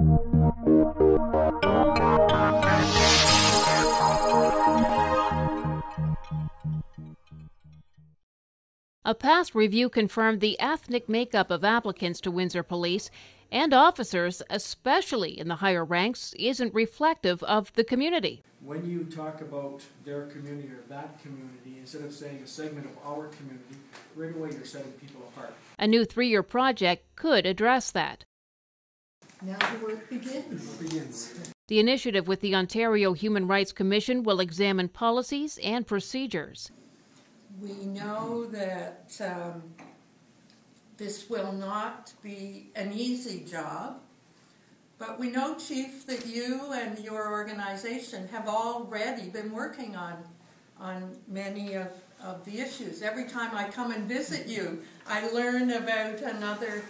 A past review confirmed the ethnic makeup of applicants to Windsor Police and officers, especially in the higher ranks, isn't reflective of the community. When you talk about their community or that community, instead of saying a segment of our community, right away you're setting people apart. A new three year project could address that. Now the work begins. Begins. The initiative with the Ontario Human Rights Commission will examine policies and procedures. We know that um, this will not be an easy job, but we know, Chief, that you and your organization have already been working on on many of, of the issues. Every time I come and visit you, I learn about another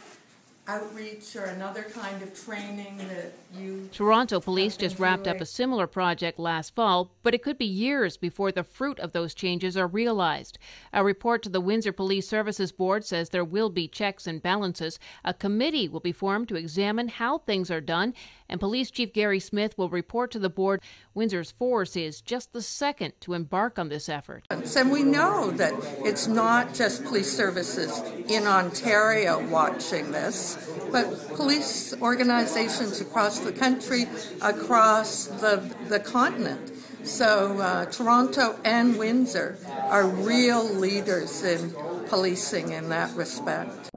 outreach or another kind of training that you. Toronto Police just wrapped up a similar project last fall, but it could be years before the fruit of those changes are realized. A report to the Windsor Police Services Board says there will be checks and balances. A committee will be formed to examine how things are done, and Police Chief Gary Smith will report to the board. Windsor's force is just the second to embark on this effort. And we know that it's not just police services in Ontario watching this, but police organizations across the country, across the, the continent. So uh, Toronto and Windsor are real leaders in policing in that respect.